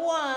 one.